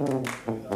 Yeah.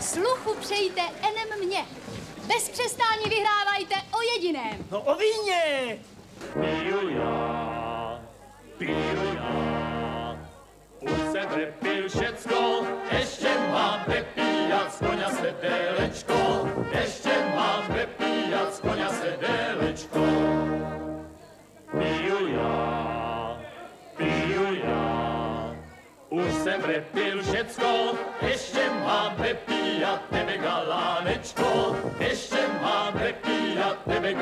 Sluchu přejte enem mě. Bez přestání vyhrávajte o jediném. No o víně! Piju já, piju já. Už jsem vypil všecko, ještě mám vypíjat z koně sedelečko. Ještě mám vypíjat z koně sedelečko. Piju já, piju já. Už jsem vypil všecko, mám vypíjat tebe galánečko. Ještě mám vypíjat tebe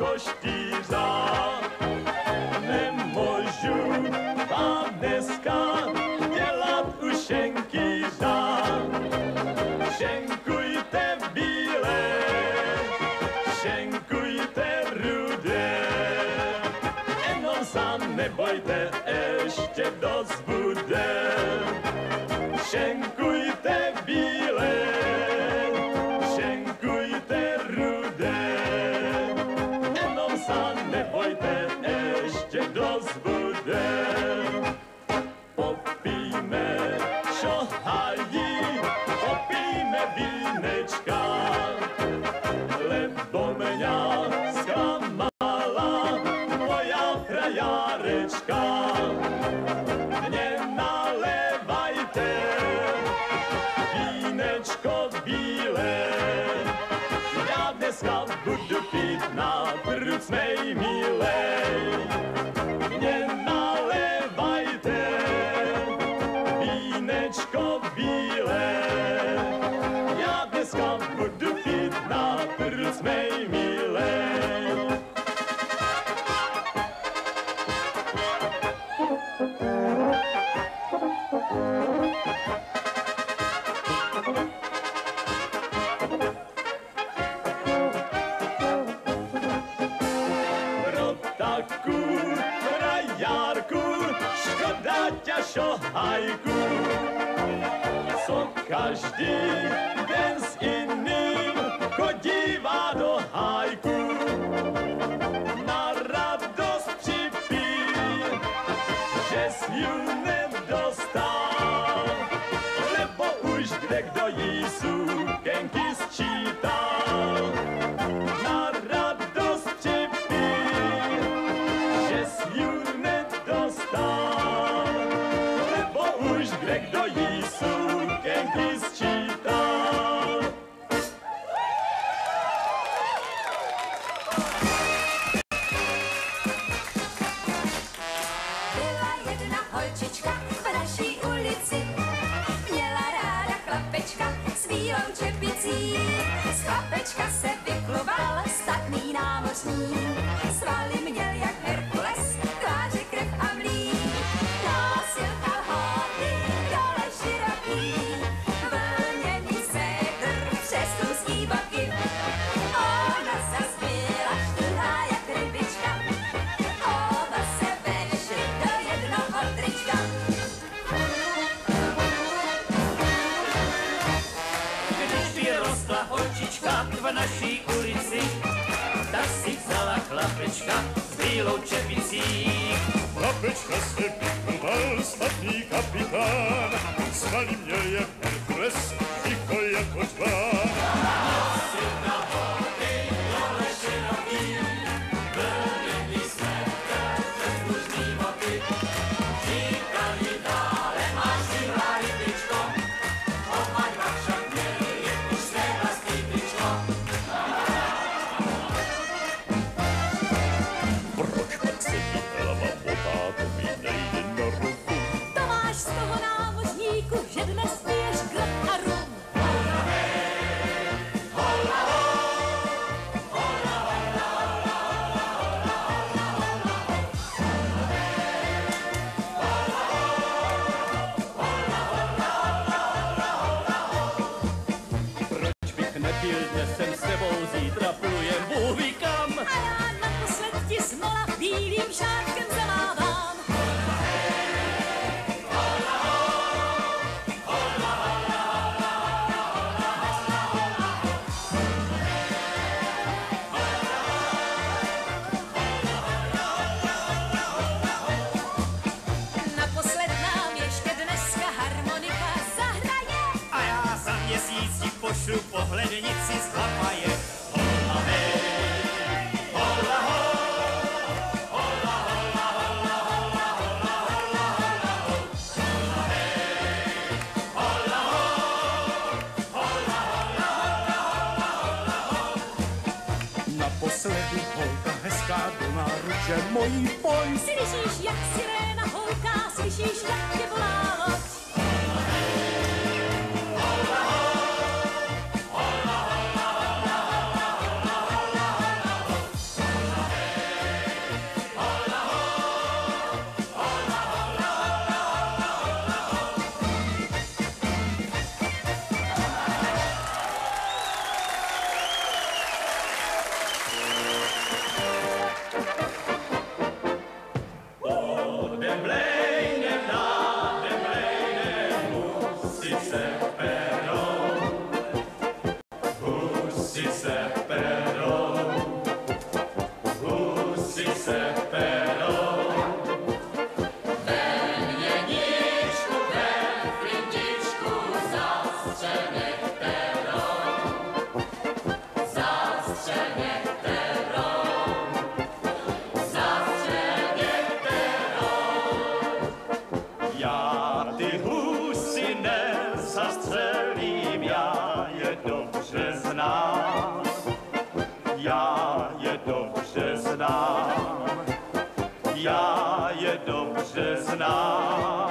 sa koštířa. Nemůžu vám dneska dělat už šenkýřa. Šenkujte bílé, šenkujte rudé. Jenom sa nebojte, ještě dost bude. Šenkujte ťa šohajku. Co každý den s iným chodívá do hájku. Na radost připí, že si ju nedostal, nebo už kde kdo jí sukenky sčítal. Byla jedna holčička v naší ulici, měla ráda s bílou. Z chlapečka se vykluval statný námořník, svaly měl jak naší ulici, tak si vzala chlapečka s bílou čepicí. Chlapečka se vykluval statný kapitán, svaly měl jak Herkules, ticho jako čván. Silly sheesh, yeah. já je dobře znám.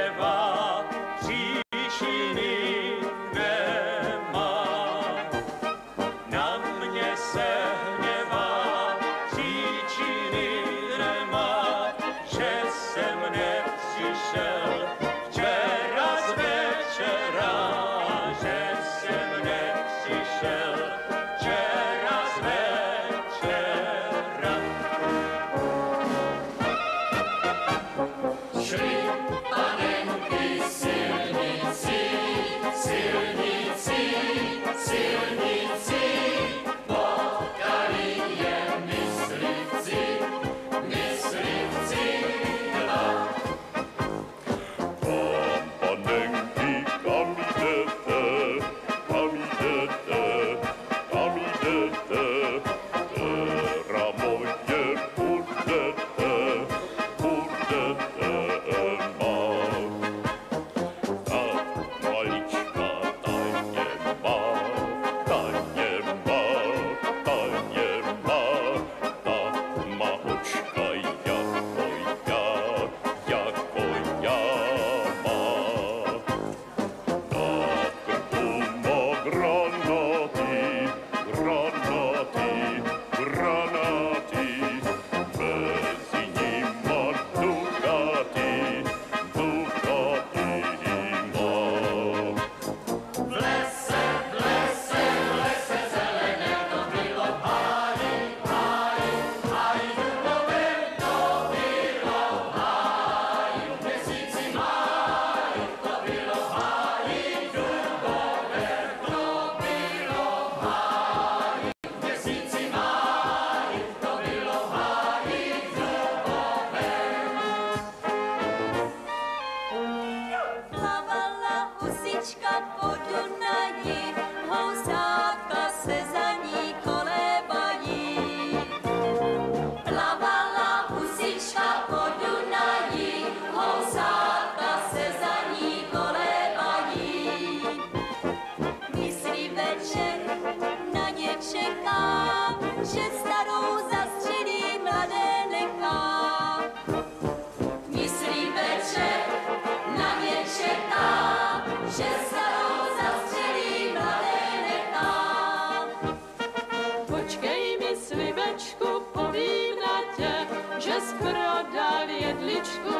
forever. oh.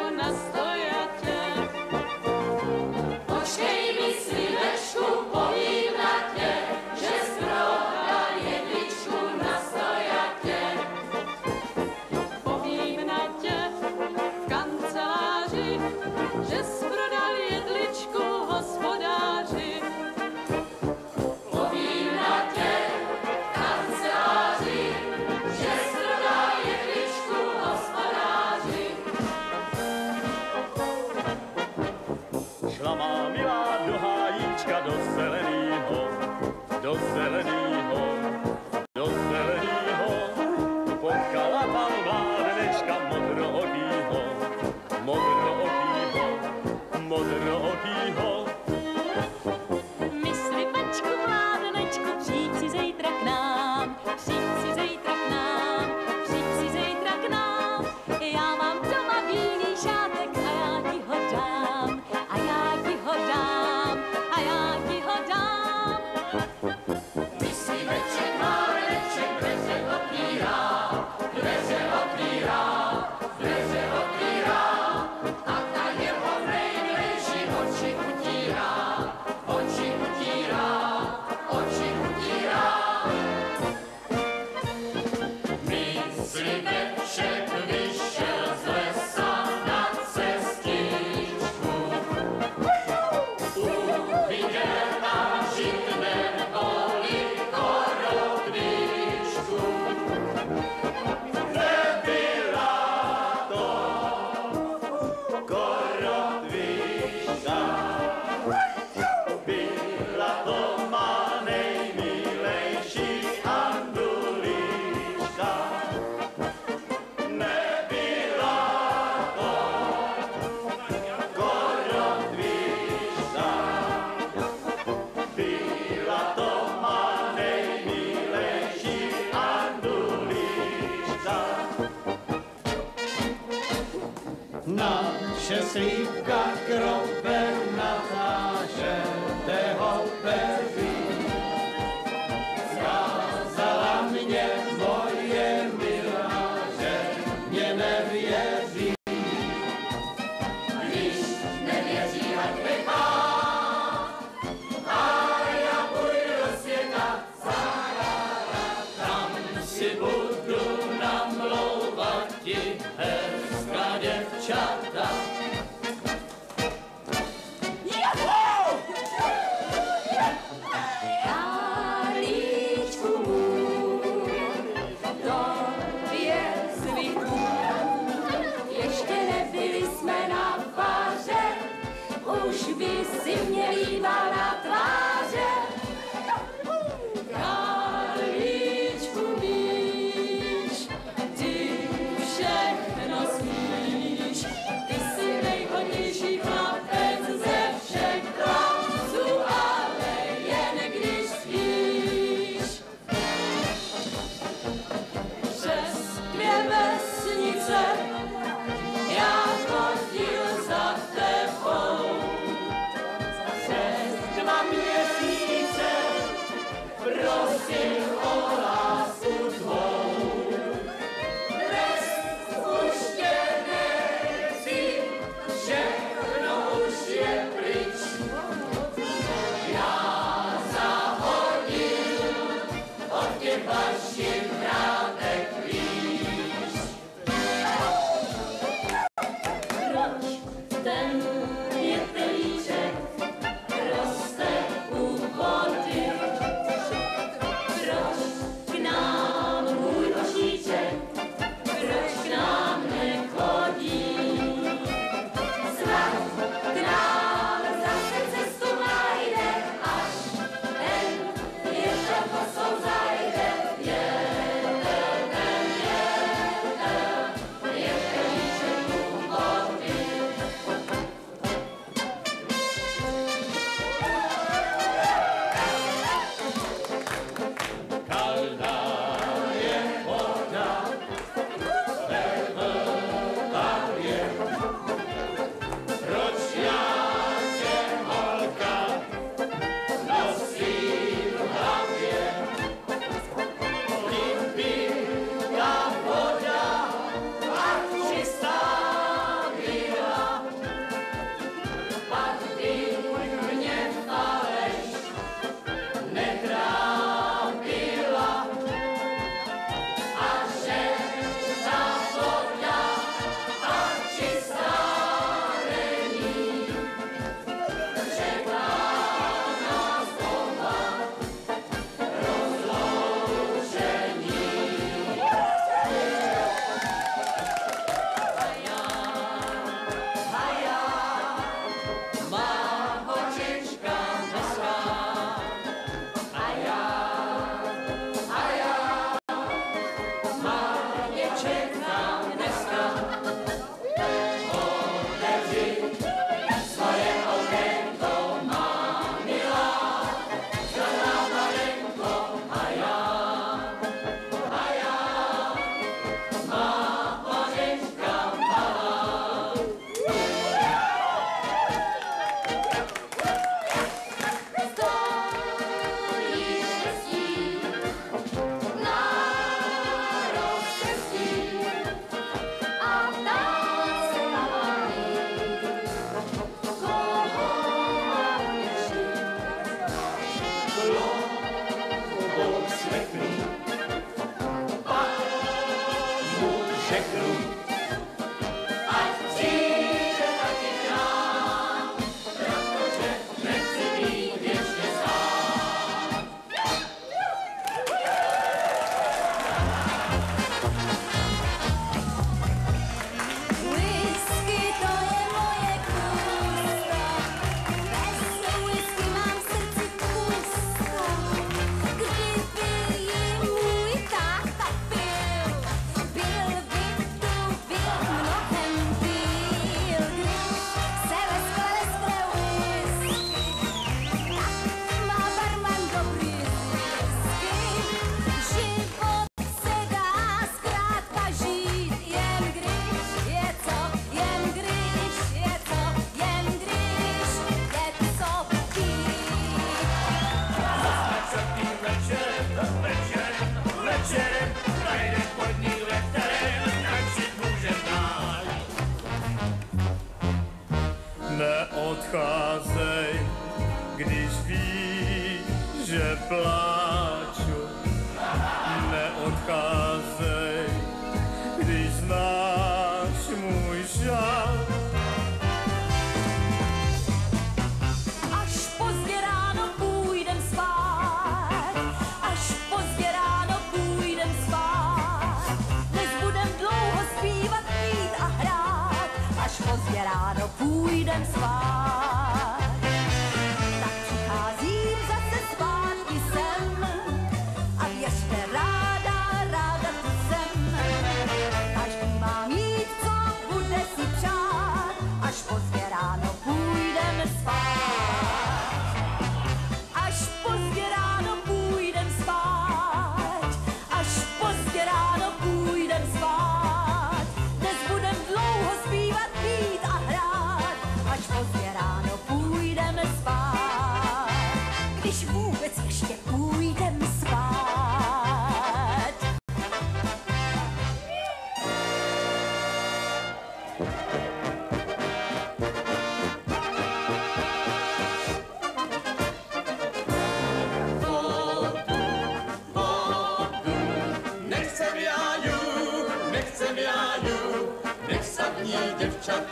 Až pozdě ráno půjdem spát.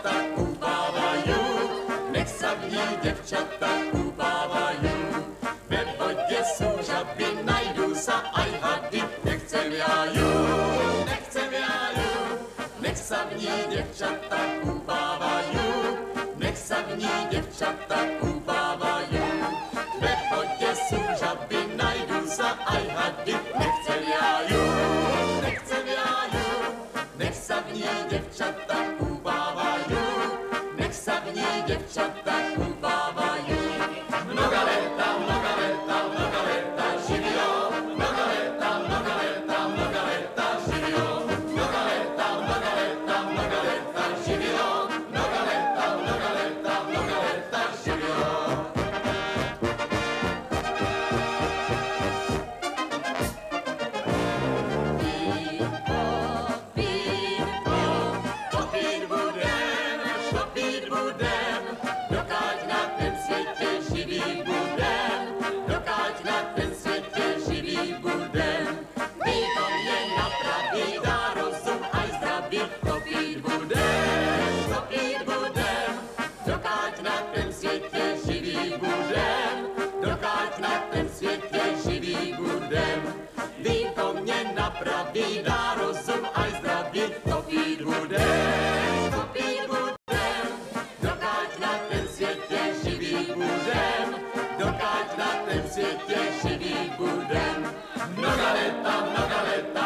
Santa budem, dokáž na tém světě živý budem. Mnoha leta, mnoha leta,